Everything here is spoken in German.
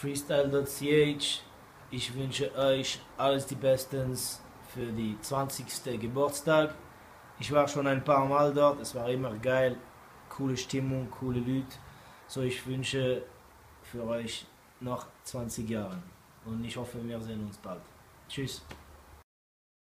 freestyle.ch. Ich wünsche euch alles die Bestens für die 20. Geburtstag. Ich war schon ein paar Mal dort, es war immer geil, coole Stimmung, coole Leute. So, ich wünsche für euch noch 20 Jahre und ich hoffe, wir sehen uns bald. Tschüss.